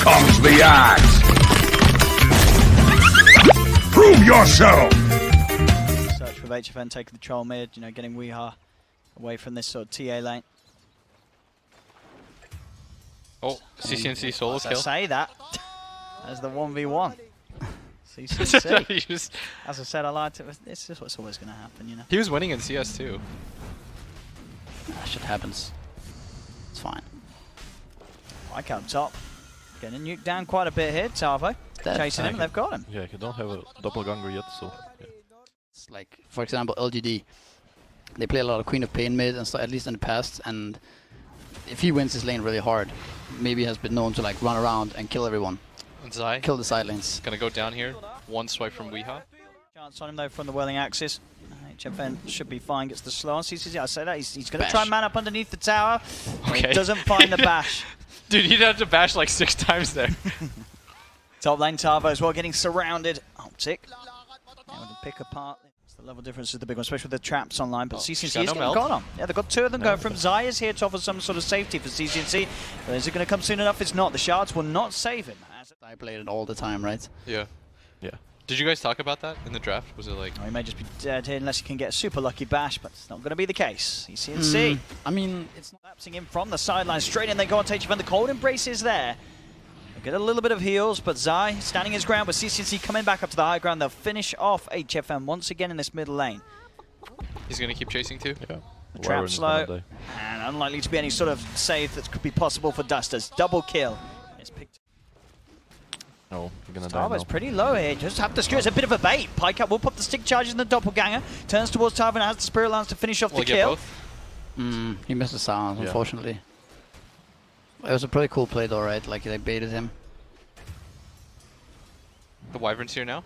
comes the axe! Prove yourself! Search with HFN taking the troll mid, you know, getting Weeha away from this sort of TA lane. Oh, CCNC solo As I kill. say that, as the 1v1. CCNC. As I said, I liked it. This is what's always going to happen, you know. he was winning in CS too. That shit happens. It's fine. Like up top. Getting nuked down quite a bit here, Tavo. That- Chasing him, they've got him. Yeah, he don't have a doppelganger yet, so yeah. It's like, for example, LGD. They play a lot of Queen of Pain mid, and so, at least in the past. And if he wins his lane really hard, maybe has been known to like run around and kill everyone, And Zai kill the side lanes. gonna go down here. One swipe from Weeha. Chance on him though from the whirling axes. HFN should be fine, gets the slow on CCC. I say that, he's, he's going to Bash. try and man up underneath the tower. Okay. He doesn't find the bash. Dude, he'd have to bash like six times there. Top lane Tavo as well, getting surrounded. Oh, Optic. Able to pick apart. It's the level difference is the big one, especially with the traps online. But Oh, she's CCNC got is no getting melt. got on. Yeah, they've got two of them going from. Zai is here to offer some sort of safety for CCNC. But is it going to come soon enough? It's not. The shards will not save him. I played it all the time, right? yeah. Yeah. Did you guys talk about that in the draft? Was it like Or he may just be dead here unless he can get a super lucky bash, but it's not going to be the case. CCNC Mm, I mean, it's not. collapsing in from the sideline, straight in they go on to HFN. The cold embrace is there. They'll get a little bit of heals, but Zai standing his ground with CCNC coming back up to the high ground. They'll finish off HFN once again in this middle lane. he's gonna keep chasing too? Yeah. The trap is slow, and unlikely to be any sort of save that could be possible for Dusters. Double kill. It's picked. No, you're gonna die Tavo's now. pretty low here. Just have to skew. It's a bit of a bait. Pike up will pop the stick charges in the doppelganger. Turns towards Tava and has the spirit lance to finish off Will the he get kill. both? Mm, he missed the sound, Yeah. unfortunately. It was a pretty cool play, though, right? Like they baited him. The Wyvern's here now.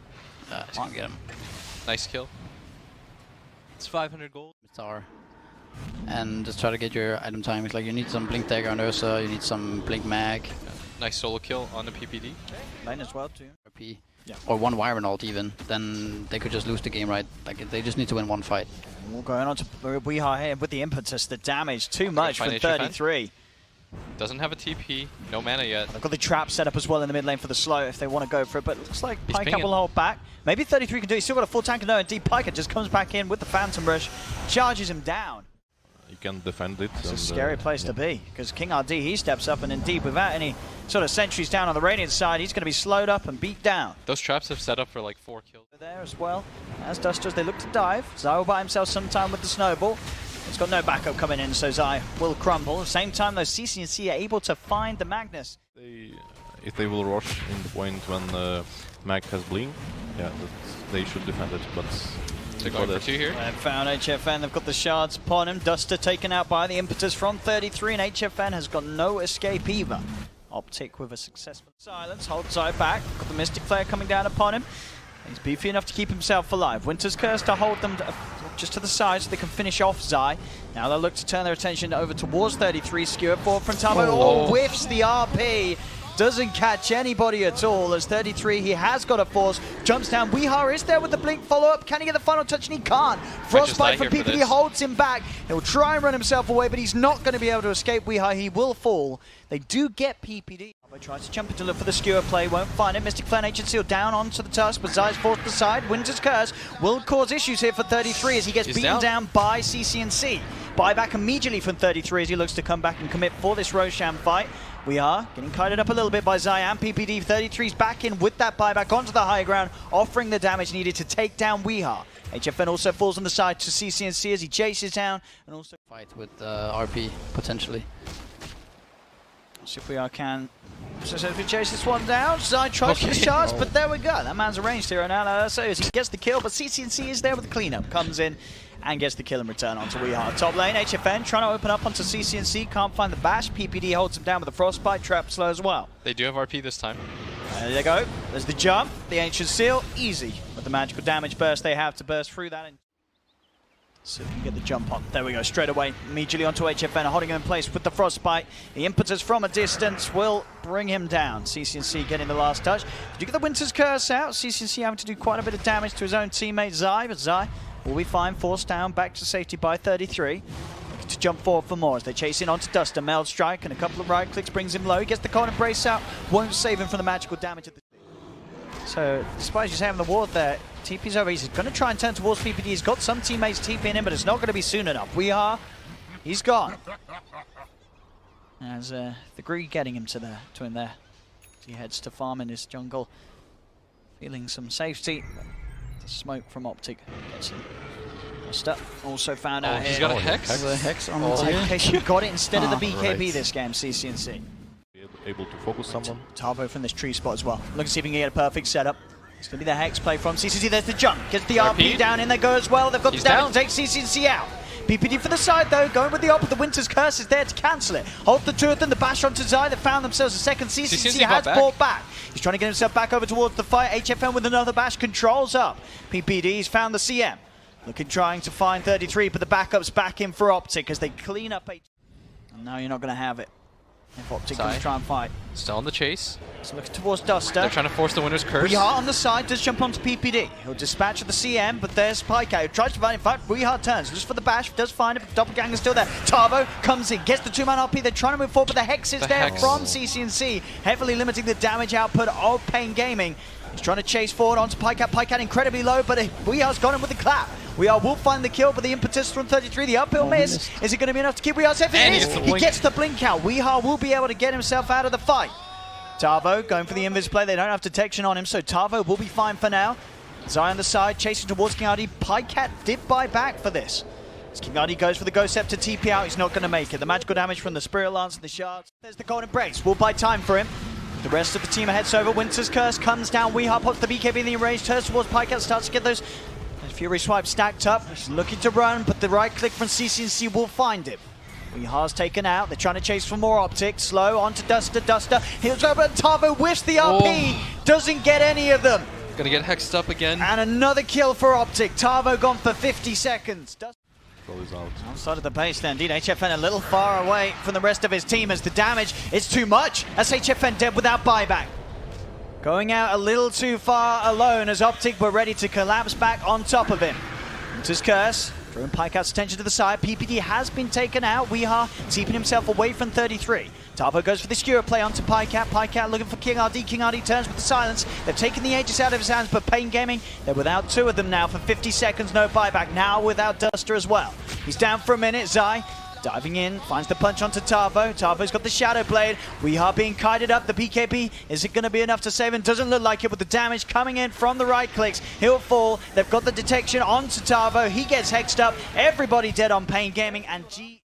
Uh, he's gonna get him. Nice kill. It's 500 gold. Tower. And just try to get your item time. It's like you need some Blink Dagger on Ursa, you need some Blink Mag, Nice solo kill on the PPD. Nine as well too. RP, Yeah. or one Wyvern ult even. Then they could just lose the game, right? Like they just need to win one fight. We're going on to Weeha here with the impetus, the damage, too gonna much for find HFN. 33. Doesn't have a TP. No mana yet. They've got the trap set up as well in the mid lane for the slow if they want to go for it, but it looks like He's Pika pinging. will hold back. Maybe 33 can do it. He's still got a full tank of no, and Deep Pika just comes back in with the Phantom Rush, charges him down. You can defend it. It's a scary uh, place yeah. to be, because King RD, he steps up, and indeed, without any sort of sentries down on the Radiant side, he's going to be slowed up and beat down. Those traps have set up for like four kills. There as well, as Dusters, they look to dive. Zai will buy himself some time with the snowball. He's got no backup coming in, so Zai will crumble. At the same time, though, CCNC are able to find the Magnus. They, if they will rush in the point when uh, Mag has Blink, yeah, that they should defend it. But They're they going got for it. two here. They've found HFN, they've got the shards upon him. Duster taken out by the impetus from 33, and HFN has got no escape either. Optic with a successful silence, holds Zai back. Got the Mystic Flare coming down upon him. He's beefy enough to keep himself alive. Winter's Curse to hold them to- just to the side so they can finish off Zai. Now they'll look to turn their attention over towards 33. Skewer forward from Tavo. Oh, Oh. whiffs the RP. Doesn't catch anybody at all as 33, he has got a force, jumps down. Weeha is there with the blink follow-up. Can he get the final touch? And he can't. Frostbite from here for PPD this. holds him back. He'll try and run himself away, but he's not going to be able to escape Weeha. He will fall. They do get PPD. Tries to jump in to look for the skewer play, won't find it. Mystic Flare Ancient Seal down onto the tusk, but Zai's forced aside. Winter's Curse will cause issues here for 33 as he gets He's beaten down. down by CCNC. Buyback immediately from 33 as he looks to come back and commit for this Roshan fight. We are getting kited up a little bit by Zion. PPD 33's back in with that buyback onto the high ground, offering the damage needed to take down Weeha. HFN also falls on the side to CCNC as he chases down and also Fight with uh, RP potentially. see if we are can. So, so if we chase this one down, Zai tries for the charge, Oh. but there we go. That man's arranged here, and now so as he gets the kill, but CCNC is there with the cleanup. Comes in and gets the kill and return onto Weeha. Top lane, HFN trying to open up onto CCNC, can't find the bash. PPD holds him down with a frostbite, trap slow as well. They do have RP this time. There they go. There's the jump, the ancient seal, easy. With the magical damage burst they have to burst through that. So if can get the jump on. There we go, straight away. Immediately onto HFN, holding him in place with the frostbite. The impetus from a distance will bring him down. CCNC getting the last touch. Did you get the Winter's Curse out? CCNC having to do quite a bit of damage to his own teammate Zai, but Zai will be fine. Forced down, back to safety by 33. To jump forward for more as they chase in onto Duster. Meld strike and a couple of right clicks brings him low. He gets the cold embrace out, won't save him from the magical damage of the. So, despite just having the ward there, TP's over. He's going to try and turn towards PPD. He's got some teammates TPing him, but it's not going to be soon enough. We are. He's gone. As uh, the Greed getting him to the to him there. He heads to farm in his jungle, feeling some safety. The smoke from Optic gets him. Duster also found Oh, out he's here. got a hex. The hex on Oh. the tier. Okay, she got it instead of the Ah, BKB right. this game, CCNC. Be able- able to focus someone. Tavo from this tree spot as well. Look to see if he can get a perfect setup. It's going to be the Hex play from CCC. There's the jump. Gets the RP, RP. down in there, go as well. They've got He's the down. to take CCC out. PPD for the side though, going with the op, but the Winter's Curse is there to cancel it. Hold the two of them, the bash onto Zai that found themselves a second. CCC, has back. brought back. He's trying to get himself back over towards the fight. HFN with another bash, controls up. PPD's found the CM. Looking trying to find 33, but the backup's back in for Optic as they clean up H. And now you're not going to have it. If Optic going to try and fight. Still on the chase. So looking towards Duster. They're trying to force the Winter's Curse. Rehart on the side does jump onto PPD. He'll dispatch at the CM, but there's Pike who tries to find. In fact, Rehart turns just for the bash, does find it, but the Doppelganger's still there. Tavo comes in, gets the two man RP. They're trying to move forward, but the Hex is The there Hex. from CCNC, heavily limiting the damage output of Pain Gaming. He's trying to chase forward onto Pycat. Pycat incredibly low, but Weehar's got him with the clap. Weehar will find the kill, but the impetus from 33, the uphill Oh, miss. Is it going to be enough to keep Weehar safe? It And he is. gets the He blink. gets the blink out. Weehar will be able to get himself out of the fight. Tavo going for the invis play. They don't have detection on him, so Tavo will be fine for now. Zai on the side, chasing towards King Ardi. Pycat did buy back for this. As King Ardi goes for the Ghost Scepter TP out, he's not going to make it. The magical damage from the Spirit Lance and the shards. There's the Cold Embrace. We'll buy time for him. The rest of the team heads over. Winter's Curse comes down. Weehar pops the BKB in the range, turns towards Pycat, starts to get those Fury swipes stacked up. He's looking to run, but the right click from CCNC will find him. Weehar's taken out. They're trying to chase for more optics. Slow onto Duster. Duster heals over. and Tavo whiffs the RP. Oh. Doesn't get any of them. Gonna get hexed up again. And another kill for Optic. Tavo gone for 50 seconds. Is out. Outside of the base there, indeed, HFN a little far away from the rest of his team as the damage is too much. As HFN dead without buyback. Going out a little too far alone as Optic were ready to collapse back on top of him. Winter's Curse, drawing Pikeout's attention to the side. PPD has been taken out. Weeha keeping himself away from 33. Tavo goes for the skewer play onto Pycat. Pycat looking for King RD. King RD turns with the silence. They've taken the Aegis out of his hands, but Pain Gaming, they're without two of them now for 50 seconds. No buyback. Now without Duster as well. He's down for a minute. Zai diving in, finds the punch onto Tavo. Tavo's got the Shadow Blade. We are being kited up. The BKB, is it going to be enough to save him? Doesn't look like it with the damage coming in from the right clicks. He'll fall. They've got the detection onto Tavo. He gets hexed up. Everybody dead on Pain Gaming and G.